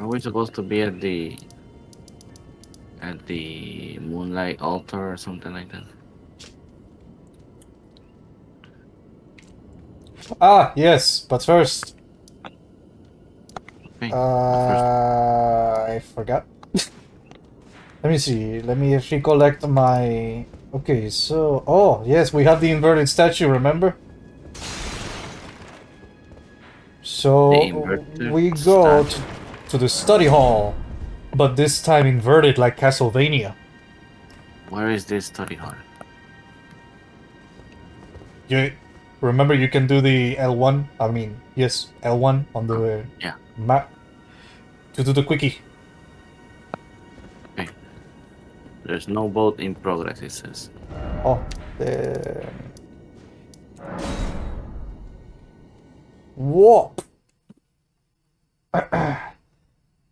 Are we supposed to be at the at the moonlight altar or something like that? Ah, yes, but first. Okay. Uh, I forgot. Let me see. Let me recollect my. Okay, so. Oh, yes, we have the inverted statue, remember? So we go statue. to the study hall, but this time inverted like Castlevania. Where is this study hall? You remember you can do the L1. I mean, yes, L1 on the Yeah. map to do the quickie. Okay. There's no boat in progress, it says. Oh, the um, warp.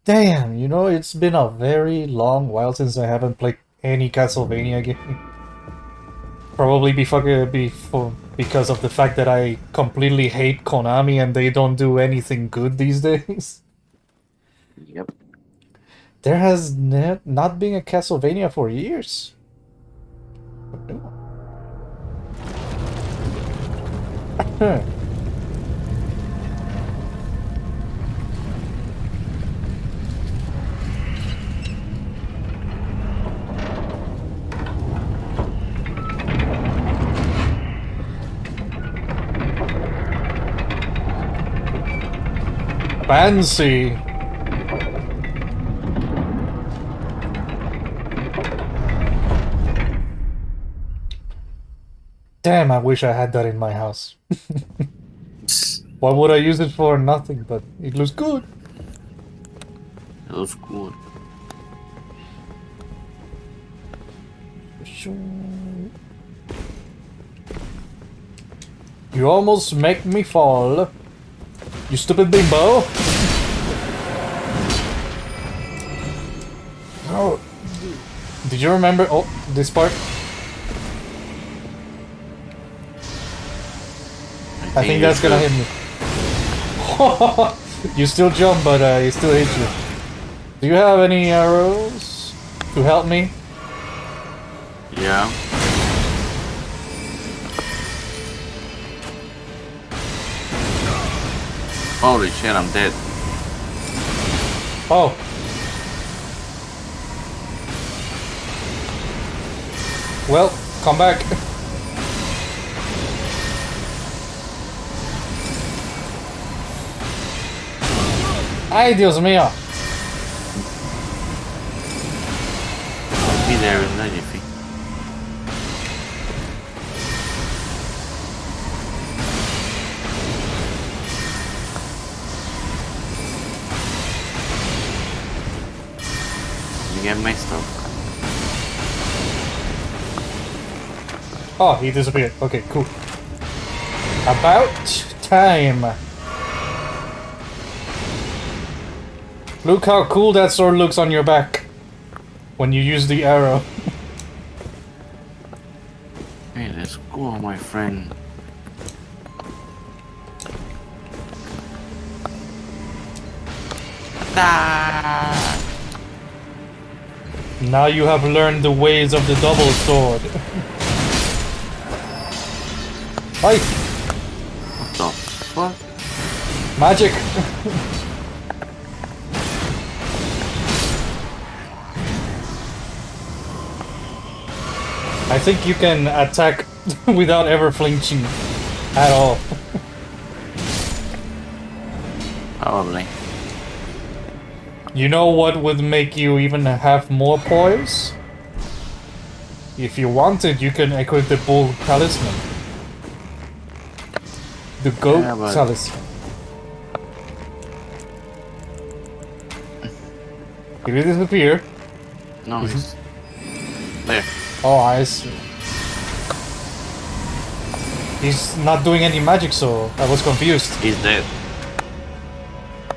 Damn, you know it's been a very long while since I haven't played any Castlevania game. Probably before, uh, before because of the fact that I completely hate Konami and they don't do anything good these days. Yep. There has not been a Castlevania for years. Fancy. Damn, I wish I had that in my house. What would I use it for? Nothing, but it looks good. It looks good. You almost make me fall. You stupid bimbo. Oh. Did you remember oh this part? I think that's gonna hit me. you still jump, but uh, it still hit you. Do you have any arrows to help me? Yeah. Holy shit, I'm dead. Oh. Well, come back. Ay, Dios mío. Be there in that Oh, he disappeared. Okay, cool. About time. Look how cool that sword looks on your back when you use the arrow. Hey, let's go, my friend. Ah! Now you have learned the ways of the double sword. Hi, What the fuck? magic. I think you can attack without ever flinching at all. Probably. You know what would make you even have more poise? If you wanted, you can equip the bull talisman. The goat Yeah, but- talisman. Did it disappear? No, mm-hmm. he's there. Oh, I see. He's not doing any magic, so I was confused. He's dead.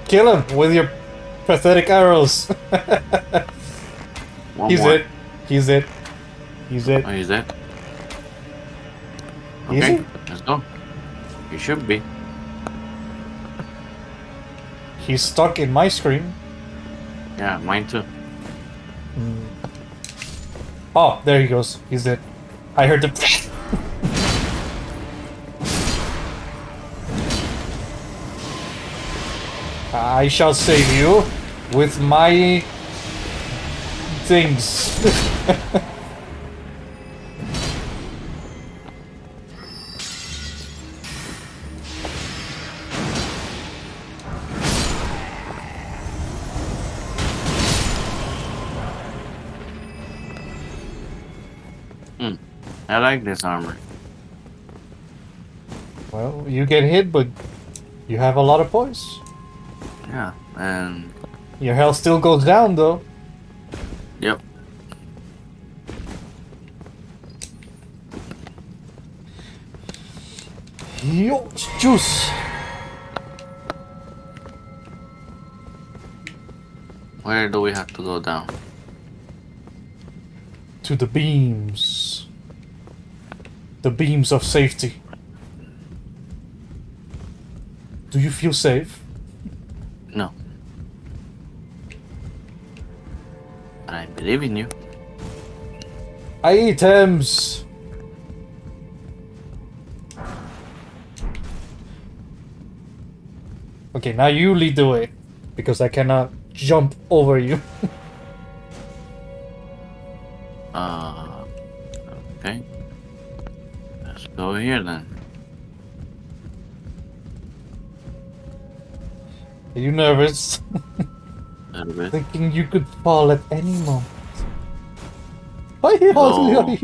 Kill him with your pathetic arrows. He's more. it. He's it. He's it. Oh, he's dead. Is Okay, he? let's go. He should be. He's stuck in my screen. Yeah, mine too. Hmm. Oh, there he goes. He's dead. I heard the. I shall save you with my things. I like this armor. well, you get hit, but you have a lot of points. Yeah, and Your health still goes down, though. yep. Yo, juice. Where do we have to go down? To the beams. The beams of safety. Do you feel safe? No. I believe in you. Items! Okay, now you lead the way. Because I cannot jump over you. here then. Are you nervous? A little bit. Thinking you could fall at any moment. Hi, No. hi.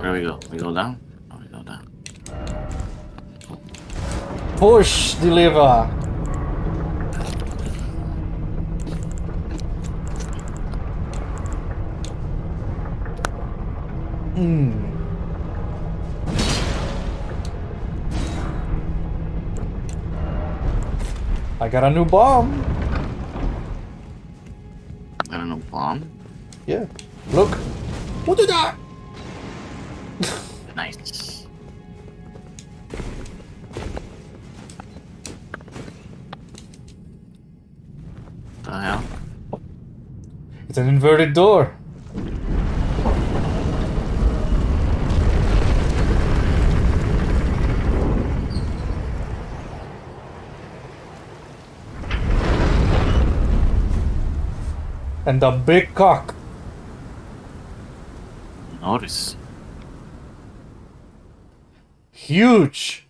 Where we go? We go down? Oh, we go down. Push, deliver. Hmm. I got a new bomb. I don't know, bomb? Yeah. Look. What did that? Nice. The hell? It's an inverted door. And a big cock. Notice. Huge.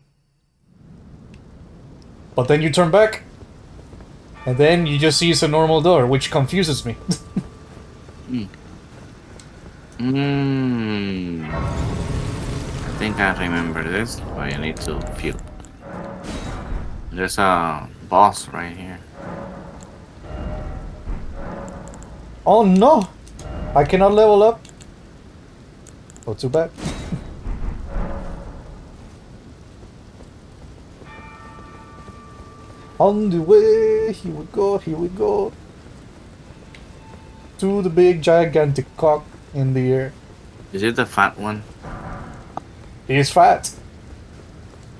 But then you turn back. And then you just see it's a normal door, which confuses me. Mmm. I think I remember this, but I need to feel. There's a boss right here. Oh no! I cannot level up. Oh, too bad. On the way, here we go, here we go. To the big gigantic cock in the air. Is it the fat one? He is fat.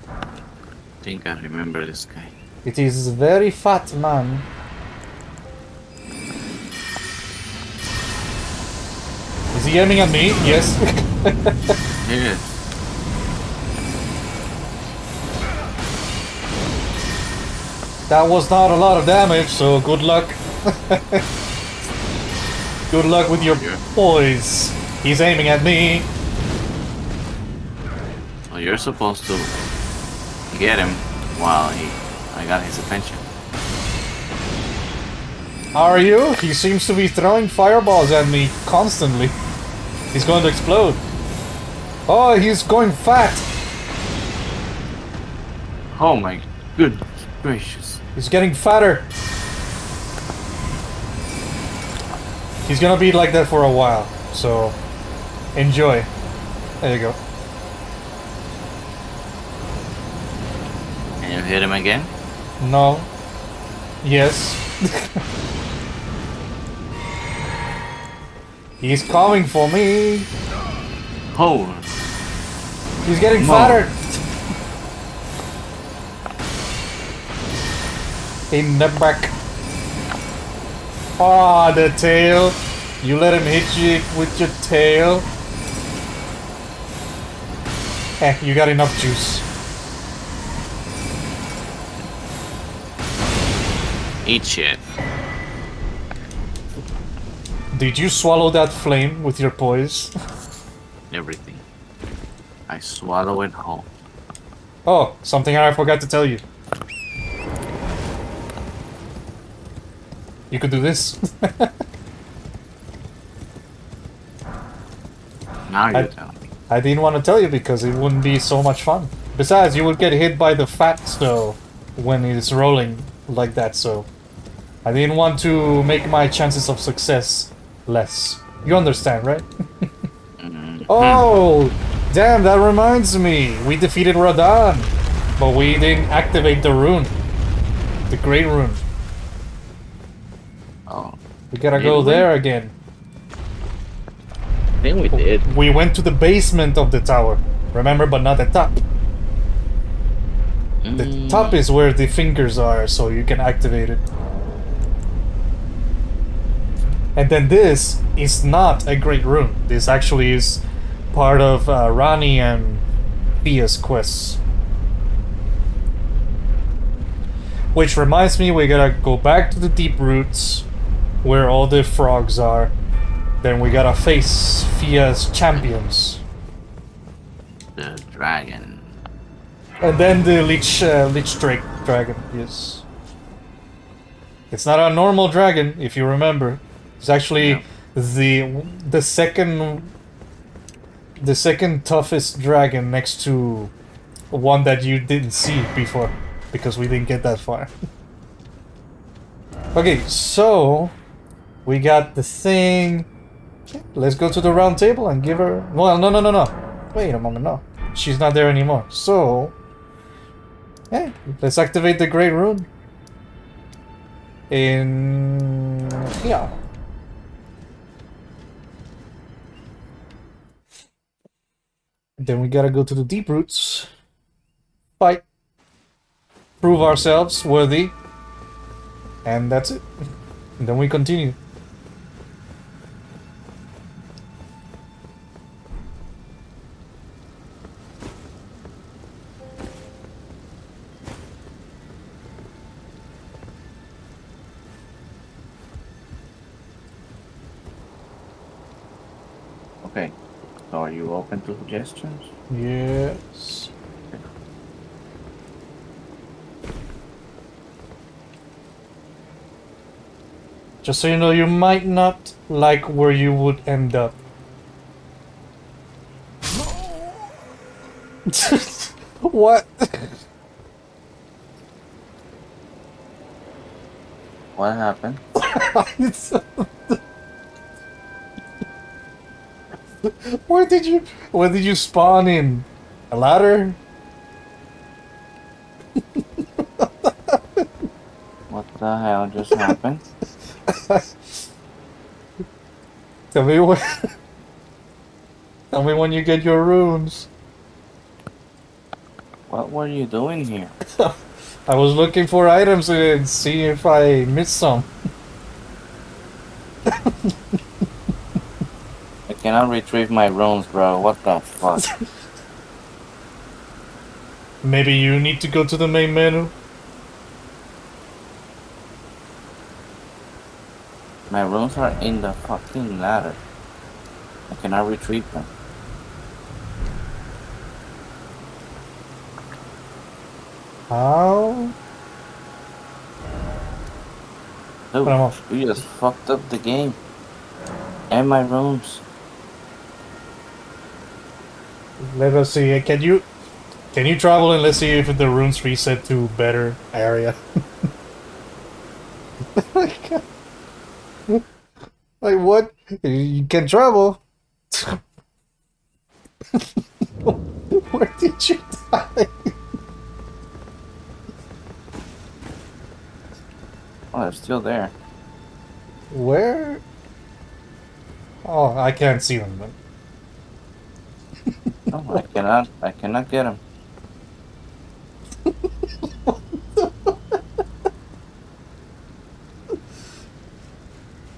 I think I remember this guy. It is very fat man. He aiming at me? Yes. Is. that was not a lot of damage, so good luck. good luck with your Yeah. poise. He's aiming at me. Well, you're supposed to get him while he. I got his attention. Are you? He seems to be throwing fireballs at me constantly. He's going to explode. Oh, he's going fat. Oh my goodness gracious. He's getting fatter. He's gonna be like that for a while, so enjoy. There you go. Can you hit him again? No. Yes. He's coming for me. Oh, He's getting No. fatter. In the back. Ah, the tail. You let him hit you with your tail. Eh, you got enough juice. Eat shit. Did you swallow that flame with your poise? Everything. I swallow it whole. Oh, something I forgot to tell you. You could do this. Now you I- tell me. I didn't want to tell you because it wouldn't be so much fun. Besides, you would get hit by the fat snow when it's rolling like that, so I didn't want to make my chances of success less. You understand, right? Mm. Oh, damn, that reminds me. We defeated Radahn, but we didn't activate the rune. The Great Rune. Oh, We gotta go we? there again. I think we did. We went to the basement of the tower. Remember, but not the top. The Mm. top is where the fingers are, so you can activate it. And then this is not a great rune. This actually is part of uh, Ranni and Fia's quests. Which reminds me, we gotta go back to the deep roots, where all the frogs are. Then we gotta face Fia's champions. the dragon. And then the leech, uh, Lich Drake dragon, yes. It's not a normal dragon, if you remember. It's actually Yeah. the the second the second toughest dragon next to one that you didn't see before because we didn't get that far. okay, so we got the thing. Let's go to the round table and give her. Well, no, no, no, no. Wait a moment, no. She's not there anymore. So, hey, let's activate the Great Rune. In here. Then we gotta go to the deep roots. Fight. Prove ourselves worthy. And that's it. And then we continue. Suggestions? Yes. Just so you know, you might not like where you would end up. what? What happened? where did you where did you spawn in? A ladder? What the hell just happened? Tell me when Tell me when you get your runes. What were you doing here? I was looking for items and see if I missed some. Cannot retrieve my runes, bro. What the fuck? Maybe you need to go to the main menu. my runes are in the fucking ladder. I cannot retrieve them. How? Dude, Put 'em off. you just fucked up the game. And my runes. Let us see. Uh, can you can you travel and let's see if the runes reset to better area? like what? You can travel. Where did you die? Oh, they're still there. Where? Oh, I can't see them. But No, I cannot. I cannot get him.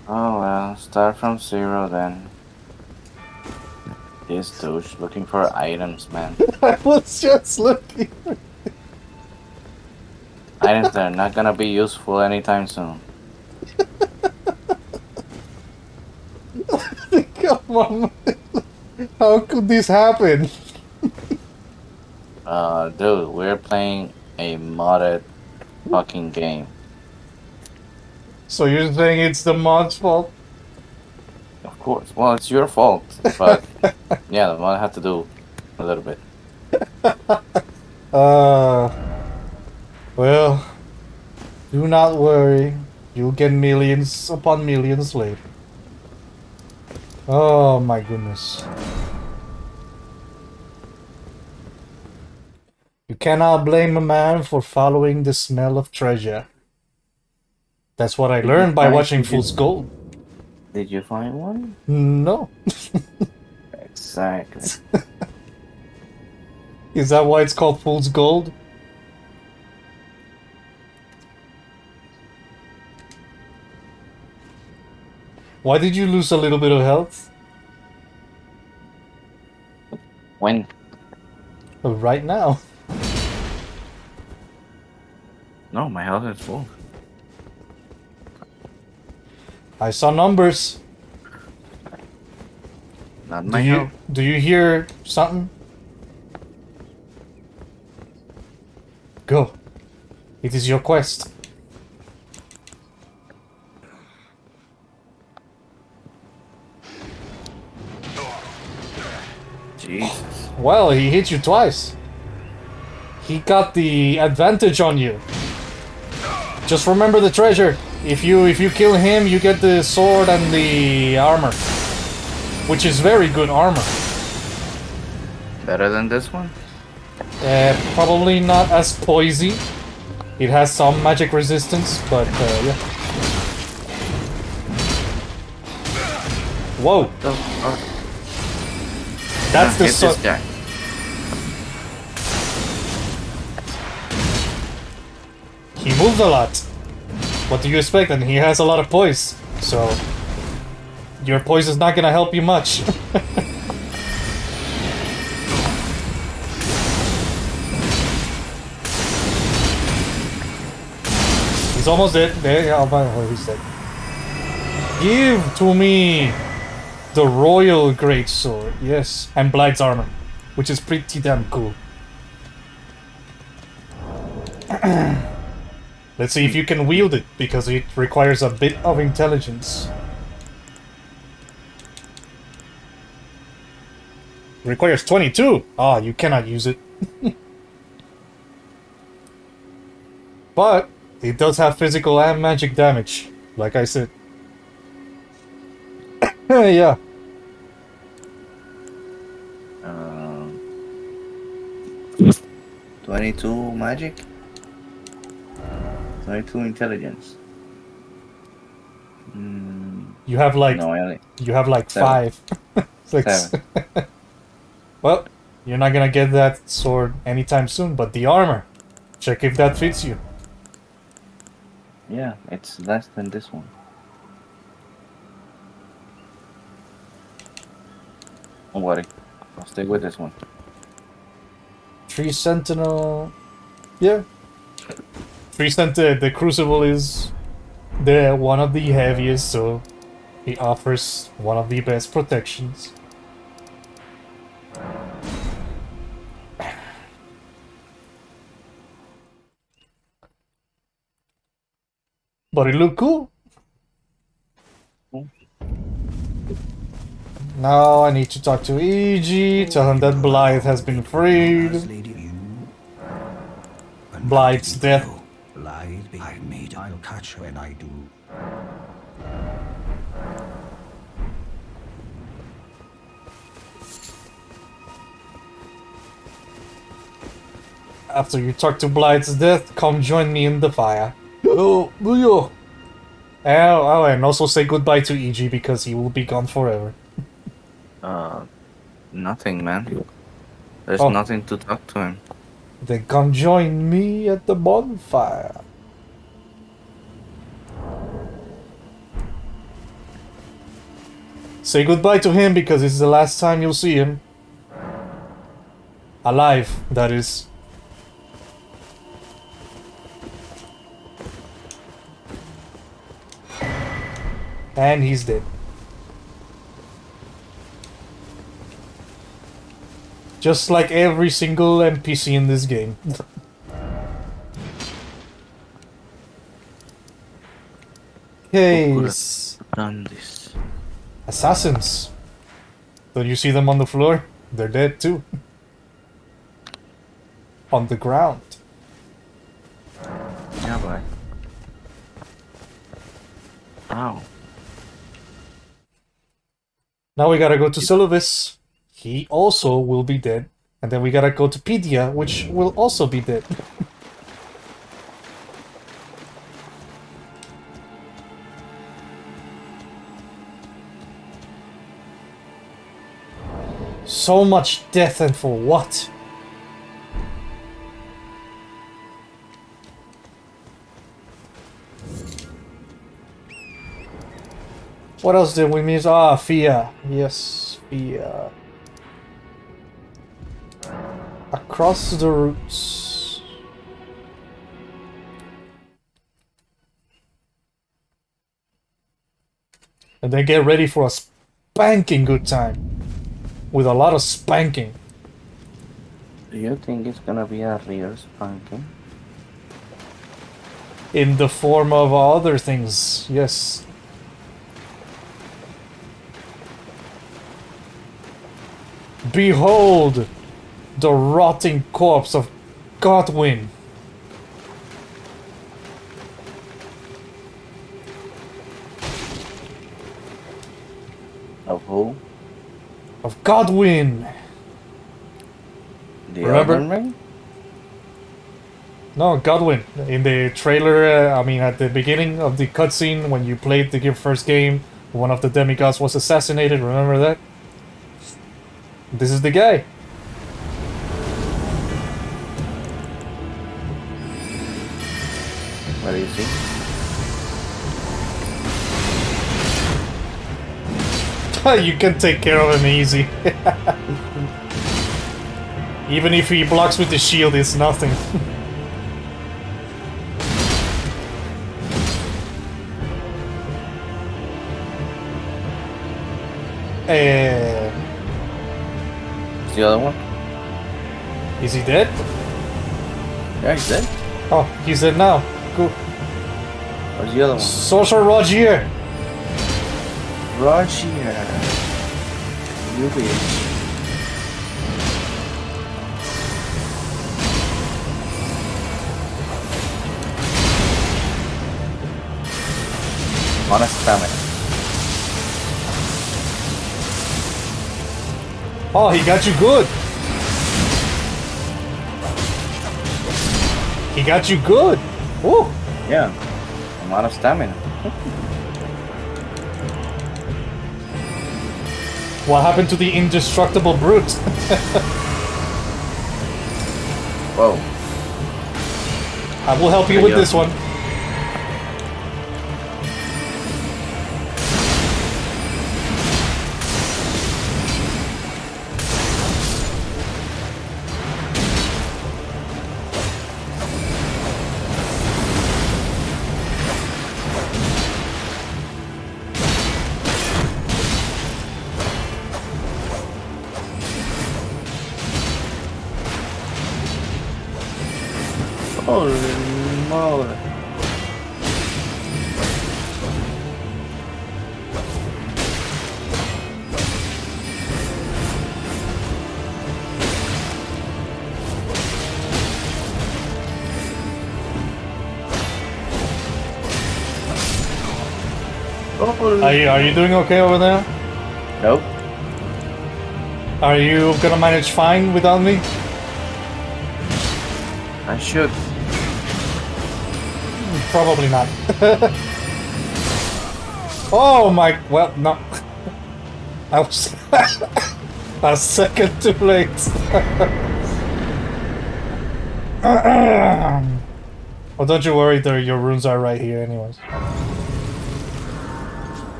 oh well, start from zero then. This douche looking for items, man. I was just looking. items that are not gonna be useful anytime soon. Come on. How could this happen? Uh, dude, we're playing a modded fucking game. So you're saying it's the mod's fault? Of course. Well, it's your fault, but yeah, the mod had to do a little bit. Uh, well, do not worry. You'll get millions upon millions later. Oh my goodness. Cannot blame a man for following the smell of treasure. That's what I learned by watching Fool's Gold. Did you find one? No. Exactly. Is that why it's called Fool's Gold? Why did you lose a little bit of health? When? Uh, Right now. No, my health is full. I saw numbers. Not Do my you health. do you hear something? Go. It is your quest. Jesus. Well, he hit you twice. He got the advantage on you. Just remember the treasure. If you if you kill him, you get the sword and the armor, which is very good armor. Better than this one? Uh, probably not as poisy. It has some magic resistance, but uh, yeah. Whoa, The that's the sword. He moves a lot. What do you expect? And he has a lot of poise. So your poise is not gonna help you much. He's almost dead. There, yeah, oh, he's dead. Give to me the royal great sword. Yes, and Blaidd's armor, which is pretty damn cool. Let's see if you can wield it, because it requires a bit of intelligence. Requires 22! Ah, you cannot use it. but, it does have physical and magic damage, like I said. yeah. Um, 22 magic? 22 intelligence. Mm, You have like no, I only. you have like Seven. five. Six. well, you're not gonna get that sword anytime soon, but the armor. Check if that fits you. Yeah, it's less than this one. Don't worry. I'll stay with this one. Tree Sentinel. Yeah. Tree Sentinel, the Crucible is the one of the heaviest, so it offers one of the best protections. But it looked cool. Now I need to talk to Iji, tell him that Blaidd has been freed. Blaidd's. Death. Blaidd behind me. I'll catch when I do. After you talk to Blaidd's death, come join me in the fire. Oh, oh, oh, and also say goodbye to Iji because he will be gone forever. Uh, nothing, man. There's Oh. nothing to talk to him. Then come join me at the bonfire. Say goodbye to him because it's the last time you'll see him. Alive, that is. And he's dead. Just like every single NPC in this game. Okay, could've- Done this. Assassins. Don't you see them on the floor? They're dead too. on the ground. Yeah, but. Ow. Now we gotta go to Seluvis. He also will be dead. And then we gotta go to Pidia, which will also be dead. so much death and for what? What else did we miss? Ah, Fia. Yes, Fia. Across the roots. And then get ready for a spanking good time. With a lot of spanking. Do you think it's gonna be a real spanking? In the form of other things, yes. Behold the rotting corpse of Godwyn. Of who? Of Godwyn! The Remember? Elden Ring? No, Godwyn. In the trailer, uh, I mean, at the beginning of the cutscene, when you played the first game, one of the demigods was assassinated. Remember that? This is the guy. What do you see? you can take care of him easy. Even if he blocks with the shield, it's nothing. Eh. What's the other one? is he dead? Yeah, he's dead. Oh, he's dead now. Cool. Where's the other one? Sorcerer Rogier. Roger. You bitch. On a stamina. Oh, he got you good. He got you good. Woo. Yeah. I'm out of stamina. What happened to the indestructible brute? Whoa. I will help you with this one. Are you, are you doing okay over there? Nope. Are you gonna manage fine without me? I should. Probably not. oh my, well, no. I was a second too late. well, don't you worry, there, your runes are right here anyways.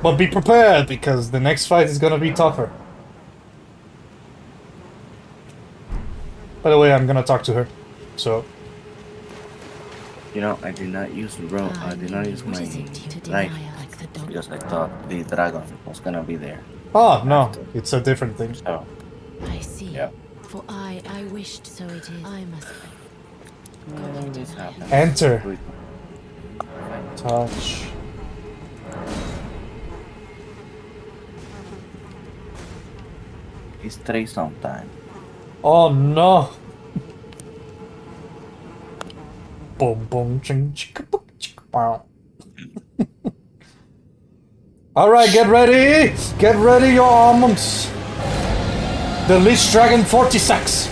But be prepared because the next fight is gonna be tougher. By the way, I'm gonna talk to her. So, You know, I did not use ro I did not use my What is it to life deny like the because I thought the dragon was gonna be there. oh no, it's a different thing. So I see. Yeah. For I, I wished so it is. I must. this happens. Enter. Touch. It's three sometime. Oh no. boom boom ching chicka boom chicka bow. Alright, get ready! Get ready your armaments! The Lich Dragon Fortissax!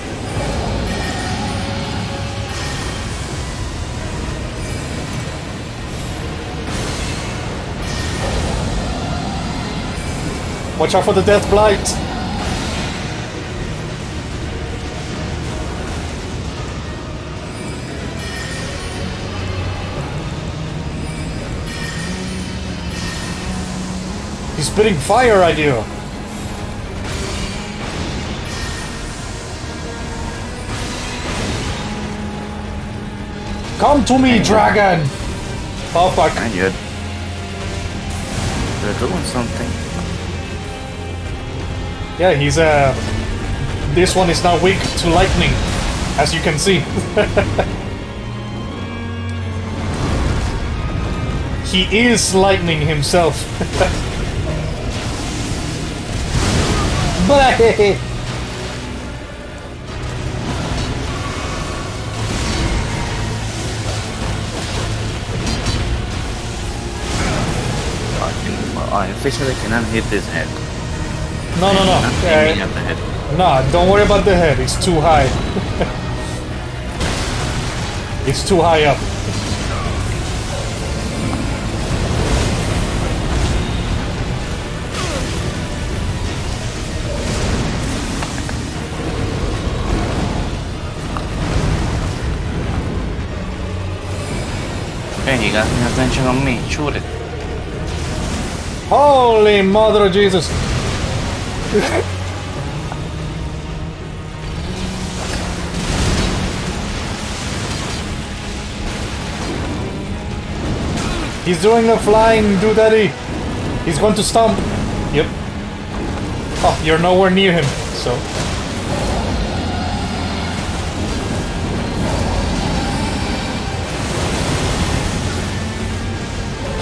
Watch out for the Death Blight! Spitting fire at you! Come to me, dragon! Oh fuck. And yet, they're doing something. Yeah, he's uh this one is now weak to lightning, as you can see. he is lightning himself. Bleh. I officially cannot hit this head. no, no, no. Uh, at the head. nah, don't worry about the head. It's too high. it's too high up. He got his attention on me. Shoot it. Holy mother of Jesus! He's doing a flying doodaddy. He's going to stomp. Yep. Oh, you're nowhere near him, so.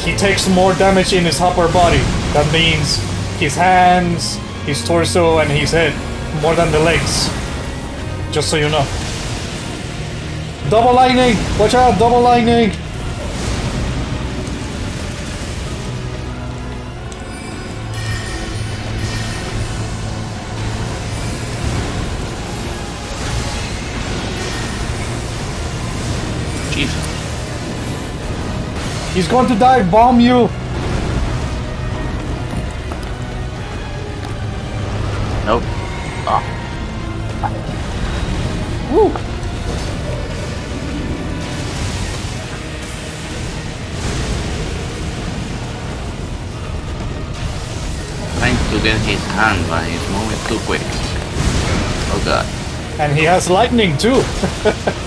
He takes more damage in his upper body. That means his hands, his torso, and his head. More than the legs. Just so you know. Double lightning! Watch out, double lightning! He's going to dive bomb you! Nope. Ah, Woo! trying to get his hand, but he's moving too quick. Oh god. And he has lightning too!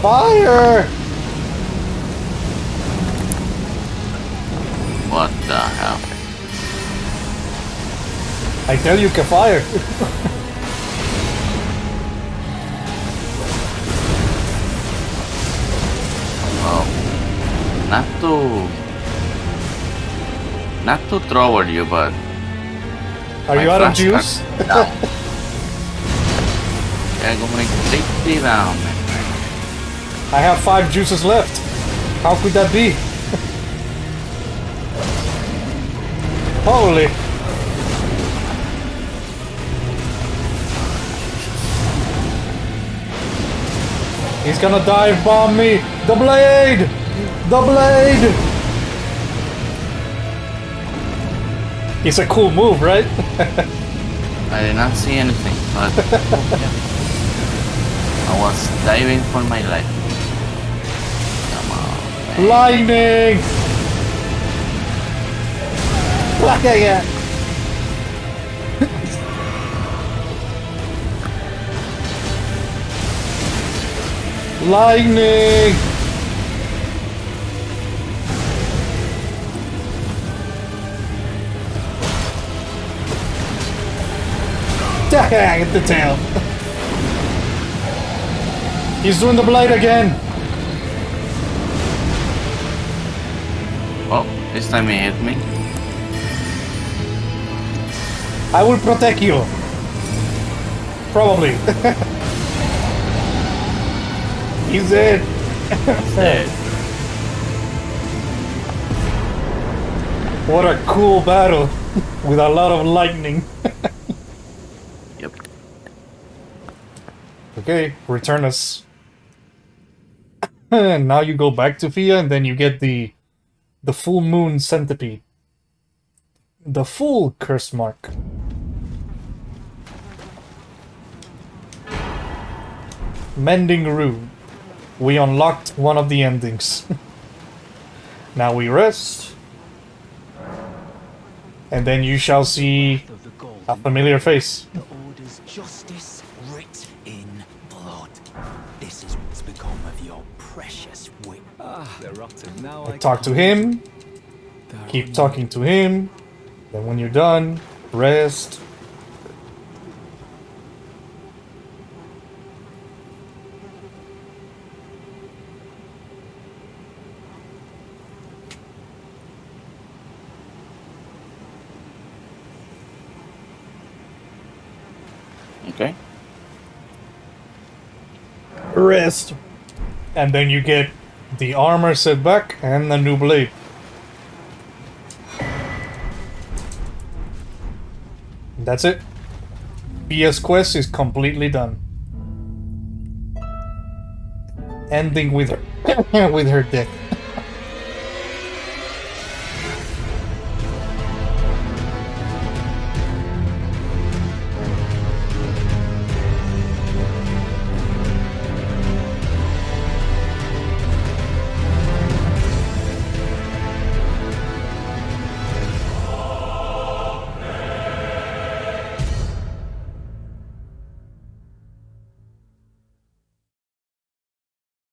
Fire! What the hell? I tell you, can fire! Well, not to not to throw at you, but Are you out of juice? down. yeah, going completely down. I have five juices left. How could that be? Holy! He's gonna dive bomb me! The blade! The blade! It's a cool move, right? I did not see anything, but yeah. I was diving for my life. Come on, man. Lightning! Yeah, yeah. Lightning! Dang, at the tail. He's doing the blade again. This time he hit me. I will protect you. Probably. He's dead. Dead. What a cool battle with a lot of lightning. Yep. Okay, return us. And now you go back to Fia, and then you get the the full moon centipede. The full curse mark. Mending rune. We unlocked one of the endings. now we rest. And then you shall see of the gold. a familiar face. The Order's justice I I talk to him, keep on talking to him. Then when you're done, rest. Okay. Rest. And then you get the armor set back and the new blade. That's it. BS quest is completely done. Ending with her with her death.